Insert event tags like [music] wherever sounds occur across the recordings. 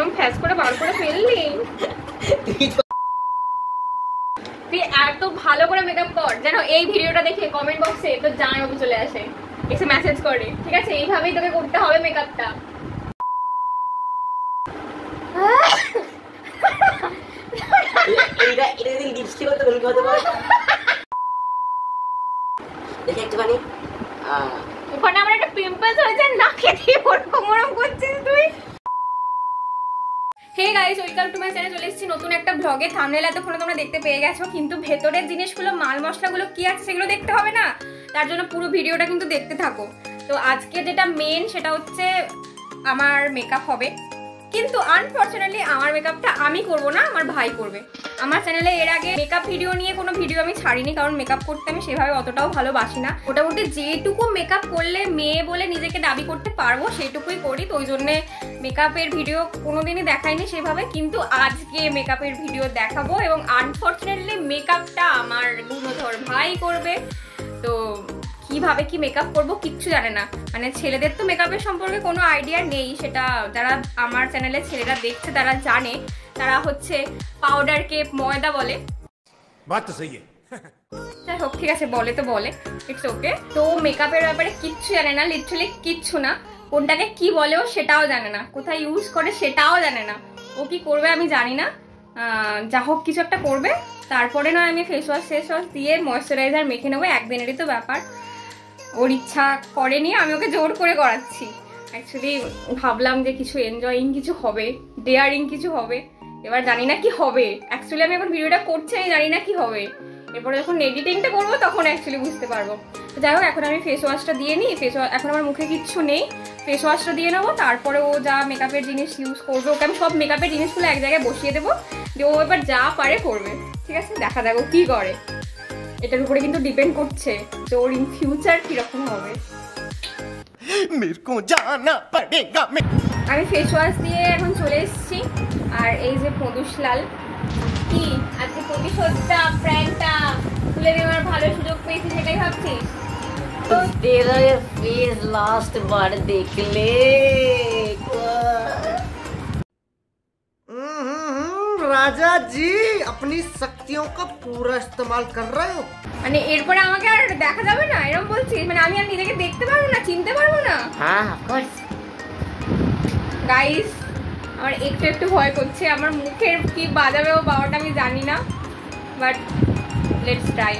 ওরম ফ্যাস করে বার করে ফেললি। তুই এত ভালো করে মেকআপ কর। যেন এই ভিডিওটা দেখে কমেন্ট বক্সে তোর জামাইবাবু চলে আসে। এসে মেসেজ করে ঠিক আছে? এইভাবেই তোকে করতে হবে মেকআপটা এইটা এটা যদি লিপস্টিক হতো তুমি হতে পারো দেখি একটুখানি। আহ, ওখানে আমার একটা পিম্পলস হয়েছে নাকে দিয়ে ওরকম ওরকম করছিস তুই? Hey guys welcome to my channel চলে এসেছি নতুন একটা ব্লগে থামনেল এতক্ষণে তোমরা দেখতে পেয়ে গেছো, কিন্তু ভেতরের জিনিসগুলো, মাল মশলাগুলো কি আছে সেগুলো দেখতে হবে না? তার জন্য পুরো ভিডিওটা কিন্তু দেখতে থাকো। তো আজকে যেটা মেন সেটা হচ্ছে আমার মেকআপ হবে। কিন্তু আনফর্চুনেটলি আমার মেকআপটা আমি করব না, আমার ভাই করবে। আমার চ্যানেলে এর আগে মেকআপ ভিডিও নিয়ে কোনো ভিডিও আমি ছাড়িনি, কারণ মেকআপ করতে আমি সেভাবে অতটাও ভালোবাসি না। মোটামুটি যেটুকু মেকআপ করলে মেয়ে বলে নিজেকে দাবি করতে পারব, সেটুকুই করি। তো ওই জন্যে মেকআপের ভিডিও কোনোদিনই দেখাইনি সেভাবে, কিন্তু আজকে মেকআপের ভিডিও দেখাবো। এবং আনফর্চুনেটলি মেকআপটা আমার গুণধর ভাই করবে। তো কীভাবে কি মেকআপ করব কিচ্ছু জানে না। মানে ছেলেদের তো মেকআপের সম্পর্কে কোনো আইডিয়া নেই। সেটা যারা আমার চ্যানেলে ছেলেরা দেখছে তারা জানে। তারা হচ্ছে পাউডার কেপ ময়দা বলে। যাই হোক ঠিক আছে বলে তো বলে। ইটস ওকে তো মেকআপের ব্যাপারে কিচ্ছু জানে না লিটারালি কিচ্ছু না। কোনটাকে কি বলেও সেটাও জানে না। কোথায় ইউজ করে সেটাও জানে না। ও কি করবে আমি জানি না। যা হোক কিছু একটা করবে। তারপরে নয় আমি ফেস ওয়াশ ফেস ওয়াশ দিয়ে ময়শ্চারাইজার মেখে নেব। একদিনেরই তো ব্যাপার। ওর ইচ্ছা করেনি, আমি ওকে জোর করে করাচ্ছি। অ্যাকচুয়ালি ভাবলাম যে কিছু এনজয়িং কিছু হবে ডেয়ারিং কিছু হবে। এবার জানি না কি হবে। অ্যাকচুয়ালি আমি এখন ভিডিওটা করছি, আমি জানি না কি হবে। এরপরে যখন এডিটিংটা করব, তখন অ্যাকচুয়ালি বুঝতে পারব। তো যাই হোক, এখন আমি ফেস ওয়াশটা দিয়ে নিই। ফেস এখন আমার মুখে কিচ্ছু নেই। ফেস ওয়াশটা দিয়ে নেব, তারপরে ও যা মেকআপের জিনিস ইউজ করবে, ওকে আমি সব মেকআপের জিনিসগুলো এক জায়গায় বসিয়ে দেবো। দিয়ে ও এবার যা পারে করবে। ঠিক আছে? দেখা দেখো কি করে। এটার উপরে কিন্তু ডিপেন্ড করছে যে ওর ইন ফিউচার কিরকম হবে मेरे को जाना पड़ेगा मैं আমি ফেস ওয়াশ দিয়ে এখন চলে এসেছি আর এই যে পদুষ লাল কি আজকে প্রতিশোধটা প্র্যাঙ্কটা তুলে নেওয়ার ভালো সুযোগ পেয়েছি সেটাই ভাবছিস तो तेरा ये फेस लास्ट बार देख ले রাজা জি আপনি শক্তিও কা পুরা ইস্তেমাল কর রহে হো মানে এরপরে আমাকে আর দেখা যাবে না এরকম বলছি। মানে আমি আর নিজেকে দেখতে পারব না চিনতে পারব না। হ্যাঁ অফকোর্স গাইস আমার একটু একটু ভয় করছে। আমার মুখের কি বাজাবে ও বাওয়াটা আমি জানি না। বাট লেটস ট্রাই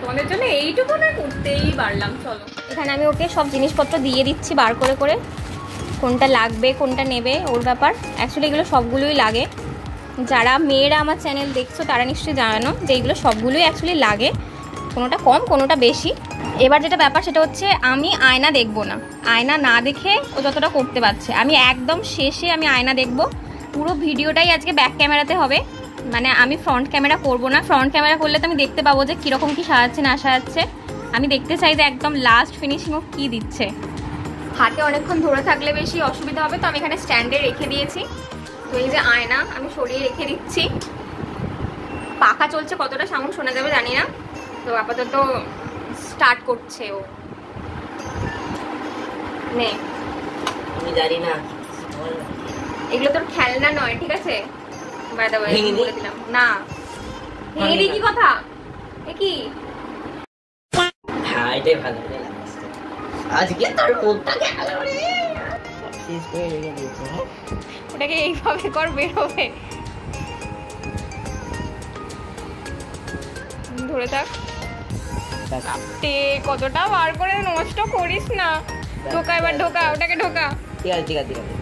তোমাদের জন্য এইটুকু না করতেই পারলাম চলো। এখানে আমি ওকে সব জিনিসপত্র দিয়ে দিচ্ছি বার করে করে। কোনটা লাগবে কোনটা নেবে ওর ব্যাপার। অ্যাকচুয়ালি এগুলো সবগুলোই লাগে। যারা মেয়েরা আমার চ্যানেল দেখছ, তারা নিশ্চয়ই জানো যে এগুলো সবগুলোই অ্যাকচুয়ালি লাগে। কোনোটা কম, কোনোটা বেশি। এবার যেটা ব্যাপার, সেটা হচ্ছে আমি আয়না দেখব না। আয়না না দেখে ও যতটা করতে পারছে। আমি একদম শেষে আমি আয়না দেখব। পুরো ভিডিওটাই আজকে ব্যাক ক্যামেরাতে হবে। মানে আমি ফ্রন্ট ক্যামেরা করব না। ফ্রন্ট ক্যামেরা করলে তো আমি দেখতে পাবো যে কীরকম কী সাজাচ্ছে, না সাজাচ্ছে। আমি দেখতে চাই যে একদম লাস্ট ফিনিশিং ও কী দিচ্ছে। হাতে অনেকক্ষণ ধরে থাকলে বেশি অসুবিধা হবে, তো আমি এখানে স্ট্যান্ডে রেখে দিয়েছি। তো এই যে আয়না আমি সরিয়ে রেখে দিচ্ছি। পাখা চলছে কতটা সাউন্ড শোনা যাবে জানি না। তো আপাতত স্টার্ট করছে ও। নে। আমি জানি না। এগুলো তোর খেলনা নয় ঠিক আছে? বলে দিলাম। না। ভেঙে দিই কি কথা? এ কি? হ্যাঁ এটাই ভালো আজকে তোর মুখটাকে ভালো করে শেষ করে রেখে দিয়েছে হ্যাঁ ওটাকে এইভাবে কর বেরোবে ধরে থাক। ব্যাস। কতটা বার করে নষ্ট করিস না। ঢোকা এবার ঢোকা ওটাকে ঢোকা। ঠিক আছে ঠিক আছে ঠিক আছে।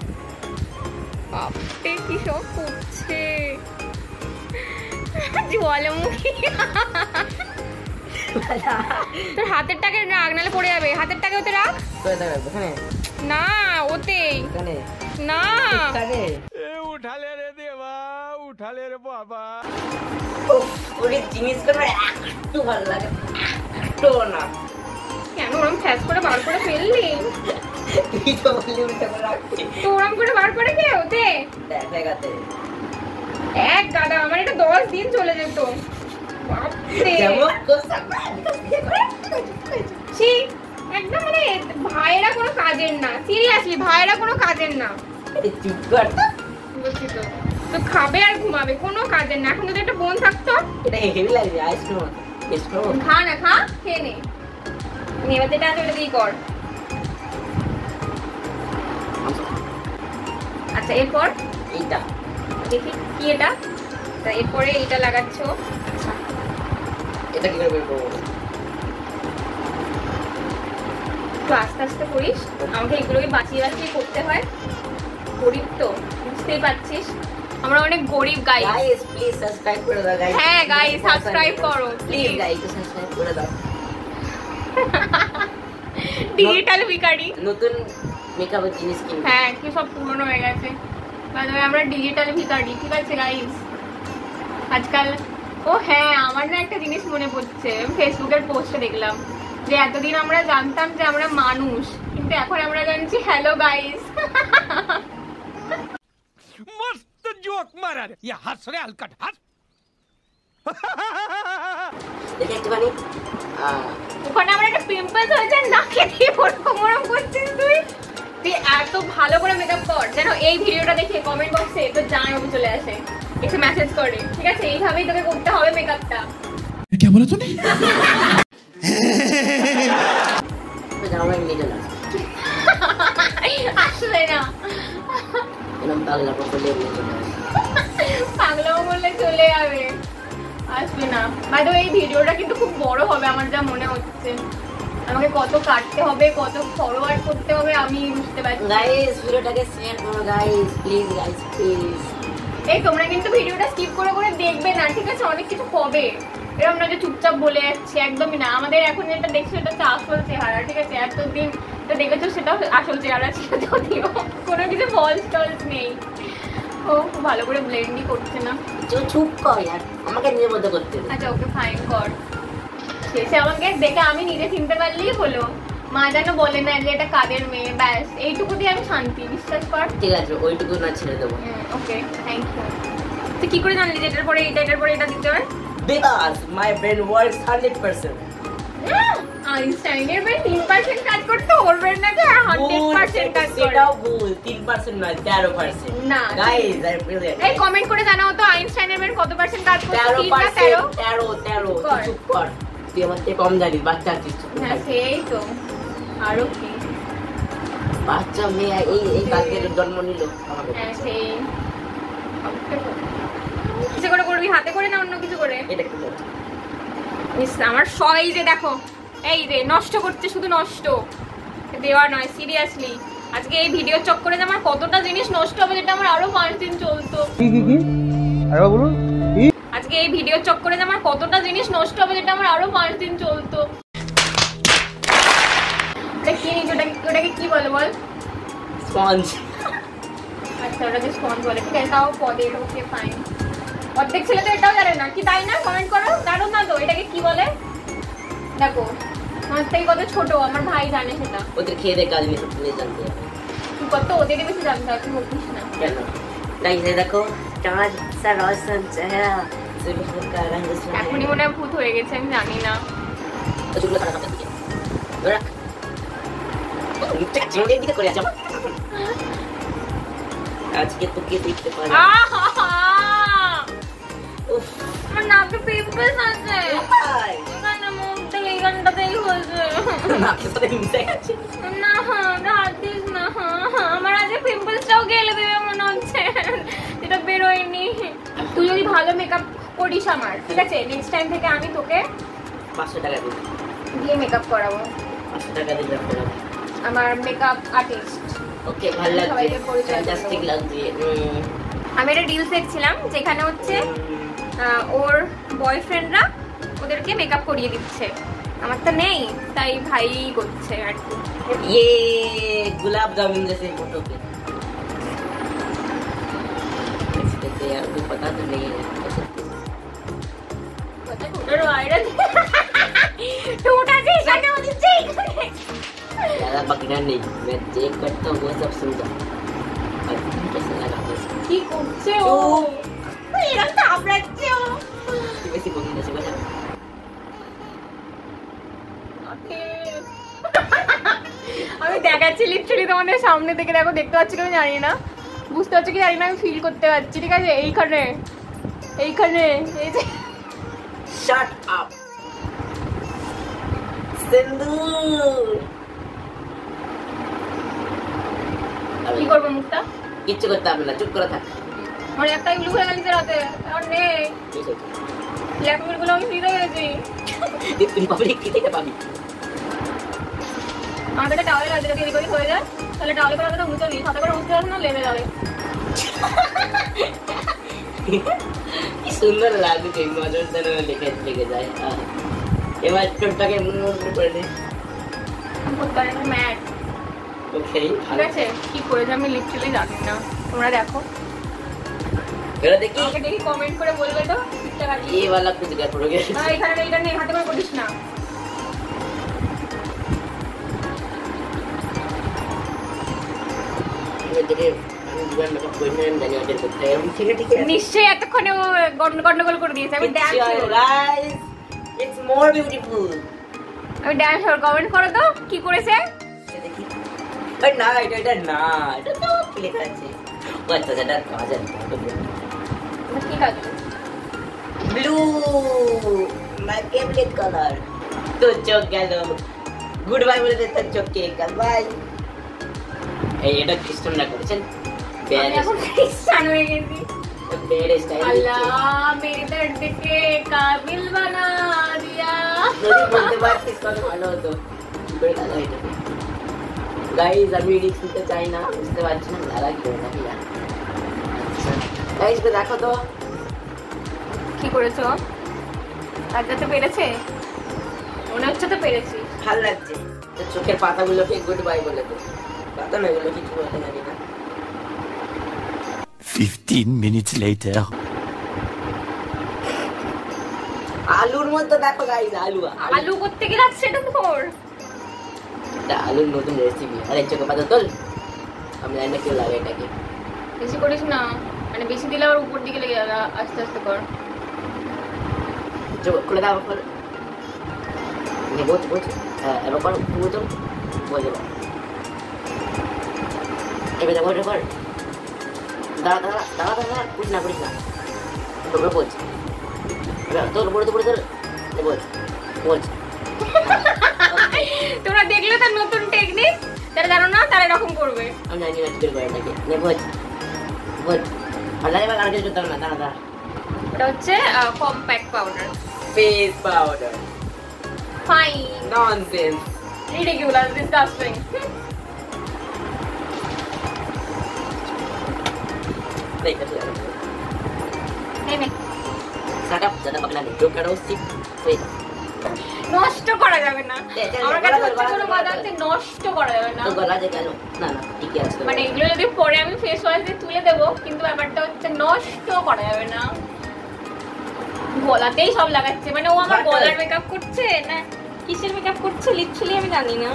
বাপরে কি সব করছে। জলমুখী। [laughs] তোর হাতেরটাকে রাখ নাহলে পড়ে যাবে। হাতেরটাকে ওতে রাখ। এখানে। না ওতেই। না। উঠালে রে দেবা উঠালে রে বাবা। ওরে জিনিসগুলো একটু ভালো লাগে একটু না। কেন ওরম ফ্যাস করে বার করে ফেললি? তুই তো বললি উল্টো করে রাখছি ওরম করে বার করে কে ওতে? এক গাদা আমার এটা দশ দিন চলে যেত। বাপরে। একদম মানে ভাইয়েরা কোনো কাজের না সিরিয়াসলি ভাইয়েরা কোনো কাজের না। চুপ কর। তো করছি তো তো খাবে আর ঘুমাবে কোনো কাজের না। এখন যদি একটা বোন থাকতো? এটা হেভি লাগছে? আইসক্রিম করব খা না খা খেয়ে নে। এবার যেটা আছে ওটা দিয়েই কর। আচ্ছা এরপর? এইটা। দেখি কি এটা? তা এরপরে এইটা লাগাচ্ছ। এটা কি করে বের করব? একটু আস্তে আস্তে করিস। আমাকে এগুলোকে বাঁচিয়ে বাঁচিয়ে করতে হয়। গরিব তো বুঝতেই পারছিস। আমরা অনেক গরিব গাই গাইস প্লিজ সাবস্ক্রাইব করে দাও গাইস হ্যাঁ, guys, subscribe করো, প্লিজ গাইস সাবস্ক্রাইব করে দাও। [laughs] ডিজিটাল ভিকারি নতুন মেকআপের জিনিস হ্যাঁ কি সব পুরনো হয়ে গেছে। বাই আমরা ডিজিটাল ভিকারি ঠিক আছে গাইস আজকাল ও হ্যাঁ আমার না একটা জিনিস মনে পড়ছে। ফেসবুকের পোস্টে দেখলাম। যে এতদিন আমরা জানতাম যে আমরা মানুষ কিন্তু এখন আমরা জানছি হ্যালো গাইস মস্ত জোক মারার। ইয়া হাস রে আলকাট হাস ওখানে আমার একটা পিম্পলস হয়েছে নাকে দিয়ে ওরকম ওরকম করছিস তুই? তুই এত ভালো করে মেকআপ কর। যেন এই ভিডিওটা দেখে কমেন্ট বক্সে তো জানাব চলে আসে। একটু মেসেজ করে। ঠিক আছে এইভাবেই তোকে করতে হবে মেকআপটা কেমন তুমি চলে আসলে না। এরকম পাগলা যাবে। আসবে না। এই ভিডিওটা কিন্তু খুব বড় হবে আমার যা মনে হচ্ছে। আমাকে কত কাটতে হবে কত ফরওয়ার্ড করতে হবে আমি বুঝতে পারছি। গাইস ভিডিওটাকে শেয়ার করো গাইস প্লিজ গাইস প্লিজ এই তোমরা কিন্তু ভিডিওটা স্কিপ করে করে দেখবে না ঠিক আছে? অনেক কিছু হবে। এরকম না যে চুপচাপ বলে যাচ্ছে একদমই না। আমাদের এখন যেটা দেখছ এটা হচ্ছে আসল চেহারা ঠিক আছে? এতদিন তো দেখেছ সেটাও আসল চেহারা ছিল যদিও কোনো কিছু ফলস টলস নেই। ও খুব ভালো করে ব্লেন্ডই করছে না। চুপ চুপ কর यार আমাকে মধ্যে করতে আচ্ছা ওকে ফাইন কর। শেষে আমাকে দেখে আমি নিজে চিনতে পারলেই হলো। মা যেন বলে না যে এটা কাদের মেয়ে ব্যাস। এইটুকু দিয়ে আমি শান্তি বিশ্বাস কর। ঠিক আছে ওইটুকু না ছেড়ে দেবো। ওকে থ্যাংক ইউ তুই কি করে জানলি যে এটার পরে এটা এটার পরে এটা দিতে হয় because my brain works hundred percent আইনস্টাইনের ব্রেন তিন পার্সেন্ট কাজ করতো ওর ব্রেন নাকি হান্ড্রেড পার্সেন্ট কাজ করে। সেটাও ভুল তিন পার্সেন্ট নয় তেরো পার্সেন্ট না। গাইস আই ব্রিলিয়েন্ট এই কমেন্ট করে জানাও তো আইনস্টাইনের ব্রেন কত পার্সেন্ট কাজ কর। চুপ কর। তুই আমার থেকে কম জানিস বাচ্চা আছিস হ্যাঁ সেই তো। আরও কি? বাচ্চা মেয়ে এই এই জন্ম নিল হ্যাঁ সেই। কিছু করে করবি হাতে করে না অন্য কিছু করে। আমার সবাই যে দেখো এই রে নষ্ট করছে শুধু নষ্ট। দেওয়া নয় সিরিয়াসলি আজকে এই ভিডিও চক্করে যে আমার কতটা জিনিস নষ্ট হবে যেটা আমার আরও পাঁচ দিন চলতো। আজকে এই ভিডিও চক্করে যে আমার কতটা জিনিস নষ্ট হবে যেটা আমার আরও পাঁচ দিন চলতো। কি ওটাকে ওটাকে কি বলে বল? স্পঞ্জ। আচ্ছা ওটাকে স্পঞ্জ বলে। ঠিক আছে তাও পদে ওকে ফাইন অর্ধেক ছেলে তো এটাও জানে না। কি তাই না? কমেন্ট করো। জানো না তো? এটাকে কি বলে? দেখো আমার থেকে কত ছোট আমার ভাই জানে সেটা। ওদের খেয়ে দেখে আজ মেয়ে সব জানতে তুই কত? ওদেরই বেশি জানতে তুই বলিস না। কেন? এই দেখো চাঁদ সা রোশন চেহারা এখনই মনে হয় ভূত হয়ে গেছে আমি জানি না। আছে আজকে তোকে দেখতে পারি আমার নাকে পিম্পলস আছে? এখানে মুখ থেকে এইখানটাতেই হয়েছে নাকের সাথে মিশে গেছে না ওটা হাত দিস না আমার আজ পিম্পলসটাও গেলে দেবে মনে হচ্ছে। এটা বেরোয়নি। তুই যদি ভালো মেকআপ করিস আমার ঠিক আছে? নেক্সট টাইম থেকে আমি তোকে পাঁচশো টাকা দিয়ে মেকআপ করাবো। পাঁচশো টাকা আমার মেকআপ আর্টিস্ট ওকে ভালো লাগছে। ফ্যান্টাস্টিক। লাগছে। আমি একটা ডিলস দেখছিলাম যেখানে হচ্ছে ওর বয়ফ্রেন্ডরা ওদেরকে মেকআপ করিয়ে দিচ্ছে আমার তো নেই তাই ভাই করছে আর কি ये गुलाब जामुन जैसे फोटो पे इसके तो यार कोई पता तो नहीं है कैसे ঠোঁটের বাইরে ঠোঁট আছে এখানে হচ্ছে এখানে ज्यादा पकड़ा नहीं मैं चेक करता हूँ वो सब सुन जाओ और कैसे लगा बस কি করছে ও এরকম চাপড়াচ্ছে একটু বেশি বকি গেছে বুঝলেন আমি দেখাচ্ছি লিটারালি তোমাদের সামনে থেকে দেখো দেখতে পাচ্ছি কি জানি না। বুঝতে পারছি কি জানি না আমি ফিল করতে পারছি। ঠিক আছে এইখানে এইখানে কি করব মুখটা কিচ্ছু করতে হবে না চুপ করে থাক। আমার একটাই গ্লু হয়ে গেছে রাতে। আর নেই। ল্যাপটপগুলো আমি ফ্রিতে তুই পাবলিক কি থেকে পাবি? আমার কাছে টাওয়ালে লাগছে যদি এদিক হয়ে যায় তাহলে টাওয়ালে করে তো নিই সাথে করে মুছতে যাচ্ছে না লেগে যাবে। কি সুন্দর লাগছে লেগে লেগে যায়। এবার টোটটাকে মনে করে দে। ম্যাট ওকে ঠিক আছে কি করেছে আমি লিটারালি জানি না। তোমরা দেখো। এবার দেখি। দেখি কমেন্ট করে বলবে তো। ये वाला कुछ गड़बड़ हो गया না এখানে এইটা নেই হাতে করে করিস না ये तेरे जीवन में कोई नहीं जाने वाले कुछ है हम ठीक है ठीक है নিশ্চয়ই এতক্ষণে ও গন্ড- গন্ডগোল করে দিয়েছে আমি dance guys it's more beautiful আমি ড্যান্স কমেন্ট করো তো কি করেছে ये देखिए अरे ना এটা এটা না এটা তো কি লেখা আছে ও আচ্ছা এটা কাজল কি কাজ ব্লু মাই ফেভারিট কালার তো চোখ গেল গুড বাই বলে দিতে চোখকে কাল বাই এই এটা খ্রিস্টানরা করেছেন আমি এখন খ্রিস্টান হয়ে গেছি বেড়ে স্টাইল अल्लाह मेरे दर्द के काबिल बना दिया যদি বলতে পারতিস কত ভালো হতো কি করে লাগা এটা গাইজ আমি রিক্স নিতে চাই না বুঝতে পারছি না লাগা কি করে নাকি আচ্ছা গাইজ দেখো তো কি করেছ? লাগাতে পেরেছে? মনে হচ্ছে তো পেরেছি। ভালো লাগছে। তো চোখের পাতাগুলোকে গুড বাই বলে দে পাতা না এগুলো কিছু বলতে না। 15 minutes later. আলুর মধ্যে দেখো গাইজ আলু আলু। করতে গেলে সেটা তোর এটা আলুর নতুন রেসিপি আরে চোখে পাতা তোল। আমি জানি না কেউ লাগে এটাকে। বেশি করিস না। মানে বেশি দিলে আবার উপর দিকে লেগে যাবে। আস্তে আস্তে কর। খুলে দাও খুলে নে বোঝ বোঝ এবার কর পুরো তো বোঝ এবার এবার দেখো এটা কর। দাঁড়া দাঁড়া দাঁড়া দাঁড়া করিস না করিস না। বোঝ তোর তো তোর বোঝ বোঝ [laughs] তোমরা দেখলে তো নতুন টেকনিক যারা জানো না তারা এরকম করবে। আমি জানি না করে এটাকে নে বোঝ বোঝ আর লাগে কিছু না। দাঁড়া হচ্ছে compact powder face powder. Fine. Nonsense. Ridiculous. Disgusting. Hey, mate. Shut up, shut up, Agla. Joke karo, sit. Wait. নষ্ট করা যাবে না আমার কাছে হচ্ছে কোনো কথা হচ্ছে নষ্ট করা যাবে না গলা যে গেল না না ঠিকই আছে মানে এগুলো যদি পরে আমি ফেস ওয়াশ দিয়ে তুলে দেবো কিন্তু ব্যাপারটা হচ্ছে নষ্ট করা যাবে না গলাতেই সব লাগাচ্ছে মানে ও আমার Butter. গলার মেকআপ করছে না কিসের মেকআপ করছে লিটারালি আমি জানি না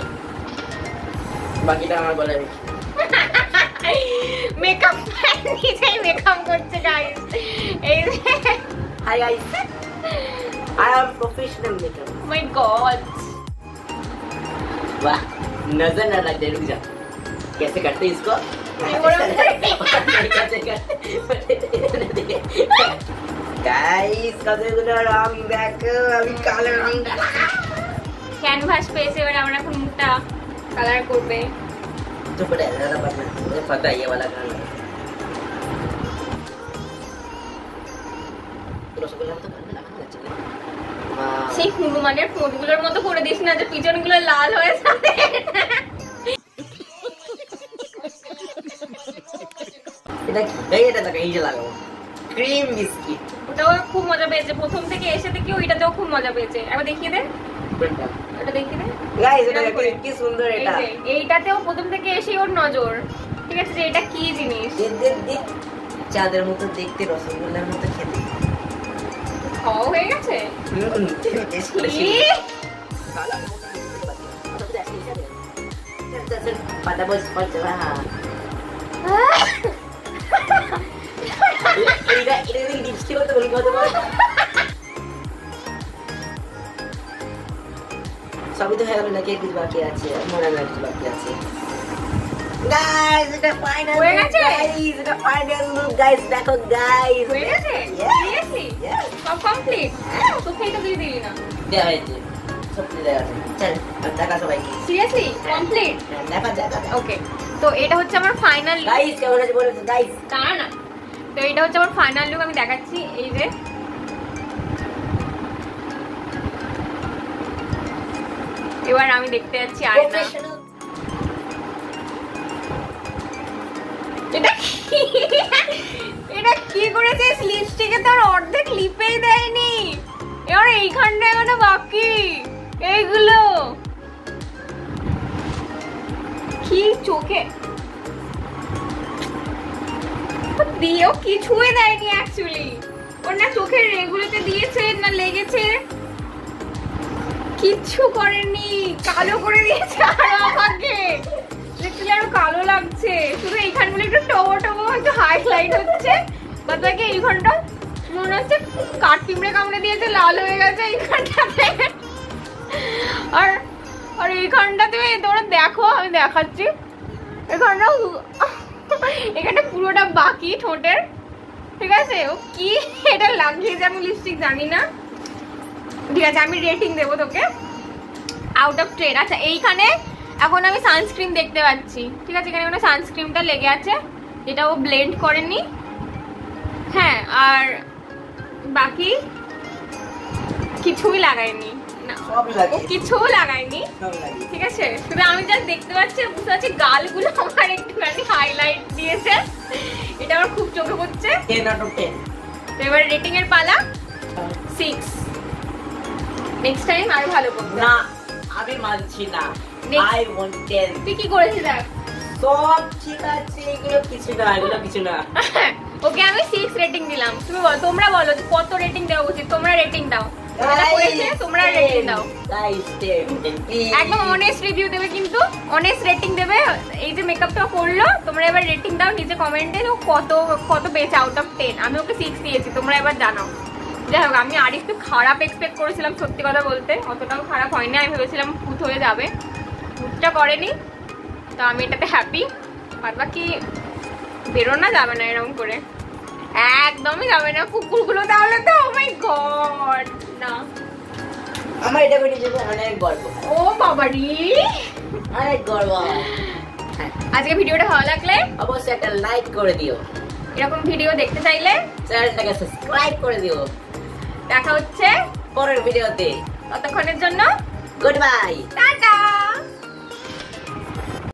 বাকিটা আমার গলায় রেখে মেকআপ নিজেই মেকআপ করছে গাইস এই hi guys I am professional makeup my God वाह नजर न लग जाए रुक जा कैसे करते हैं इसको [laughs] [laughs] [laughs] कैसे करते गाइस কতগুলো রং দেখো আমি কালো রং ক্যানভাস পেয়েছে এবার আমরা এখন মুখটা কালার করবে तो बड़ा ज्यादा पढ़ना मुझे पता है ये वाला गाना রসগোল্লার মতো গান লাগানো যাচ্ছে না Wow. সেই হনুমানের ফোঁটগুলোর মতো করে দিস না যে পিছনগুলো লাল হয়ে যাবে এটা কি এই এটা দেখো এই যে লাগাবো ক্রিম বিস্কিট ওটাও খুব মজা পেয়েছে। প্রথম থেকে এসে থেকে ওইটাতেও খুব মজা পেয়েছে। একবার দেখিয়ে দে। ওটা দেখিয়ে দে। গাইস এটা কি সুন্দর এটা। এইটাতেও প্রথম থেকে এসেই ওর নজর। ঠিক আছে যে এটা কি জিনিস? দেখ দেখ দেখ চাঁদের মতো দেখতে রসগোল্লার মতো খেতে। খাওয়া হয়ে গেছে? পাতা বস পাতা হ্যাঁ [laughs] এটা এটা লিপস্টিক হতে বলি কত সবই তো হয়ে গেল নাকি? কিছু বাকি আছে মনে হয় কিছু বাকি আছে। গাইস এটা ফাইনাল হয়ে গেছে? গাইস এটা ফাইনাল লুক গাইস দেখো গাইস হয়ে গেছে? সিরিয়াসলি সব কমপ্লিট তোকেই তো দিয়ে দিলি না? দেওয়া হয়েছে। সত্যি দেওয়া আছে চল দেখা সবাইকে। সিরিয়াসলি কমপ্লিট হ্যাঁ, দেখা দেখা ওকে তো এটা হচ্ছে আমার ফাইনাল গাইস কেমন আছে বলে গাইস না? তো এটা হচ্ছে আমার ফাইনাল লুক আমি দেখাচ্ছি এই যে। এবার আমি দেখতে যাচ্ছি প্রফেশনাল এটা এটা কি করেছিস লিপস্টিকে তোর অর্ধেক লিপেই দেয়নি। এবার এইখানটা এখানে বাকি। এইগুলো। কি চোখে? দিয়েও কিছুই দেয়নি অ্যাকচুয়ালি ওর না চোখের রেগুলোতে দিয়েছে, না লেগেছে। কিচ্ছু করেনি, কালো করে দিয়েছে আরও আমাকে। দেখলে আরও কালো লাগছে। শুধু এইখানগুলো একটু টবো টবো একটু হাইলাইট হচ্ছে। বাদ বাকি এইখানটা মনে হচ্ছে কাঠ পিঁপড়ে কামড়ে দিয়েছে, লাল হয়ে গেছে এইখানটাতে। আর আর এইখানটা তুমি তোমরা দেখো, আমি দেখাচ্ছি। এখানটা এখানটা পুরোটা বাকি ঠোঁটের। ঠিক আছে? ও কি এটা লাগিয়েছে আমি লিপস্টিক জানি না। ঠিক আছে, আমি রেটিং দেবো তোকে। আউট অফ টেন আচ্ছা এইখানে এখন আমি সানস্ক্রিন দেখতে পাচ্ছি। ঠিক আছে, এখানে মানে সানস্ক্রিনটা লেগে আছে, যেটা ও ব্লেন্ড করেনি। হ্যাঁ আর বাকি কিছুই লাগায়নি। কিছু ঠিক আছে? শুধু আমি যা দেখতে পাচ্ছি বুঝতে পারছি গালগুলো আমার একটুখানি হাইলাইট দিয়েছে। এটা আমার খুব চোখে পড়ছে। টেন আউট অফ টেন তো এবার রেটিং এর পালা? সিক্স নেক্সট টাইম আরও ভালো করব। না আমি মানছি না। আই ওয়ান্ট টেন তুই কি করেছিস দেখ? সব ঠিক আছে এগুলো কিছু না এগুলো কিছু না। [laughs] ওকে আমি সিক্স রেটিং দিলাম। তুমি বলো তোমরা বলো কত রেটিং দেওয়া উচিত? তোমরা রেটিং দাও। তোমরা রেটিং দাও। গাইস টেন একদম অনেস্ট রিভিউ দেবে কিন্তু অনেস্ট রেটিং দেবে। এই যে মেকআপটা করল তোমরা এবার রেটিং দাও কমেন্টে কত কত পেয়েছে আউট অফ টেন আমি ওকে সিক্স দিয়েছি তোমরা এবার জানাও। যাই হোক আমি আর একটু খারাপ এক্সপেক্ট করেছিলাম সত্যি কথা বলতে। অতটাও খারাপ হয়নি আমি ভেবেছিলাম ভূত হয়ে যাবে। ভূতটা করেনি তো আমি এটাতে হ্যাপি বাদ বাকি বেরোনা যাবে না এরকম করে। একদমই যাবে না কুকুরগুলো তাহলে তো ও মাই গড না। আমার এটা বেরিয়ে যাবে অনেক গর্ব। ও অনেক গর্ব আজকে ভিডিওটা ভালো লাগলে? অবশ্যই একটা লাইক করে দিও। এরকম ভিডিও দেখতে চাইলে? চ্যানেলটাকে সাবস্ক্রাইব করে দিও। দেখা হচ্ছে পরের ভিডিওতে। ততক্ষণের জন্য গুড বাই টাটা!